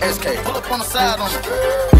SK, Pull up on the side on me.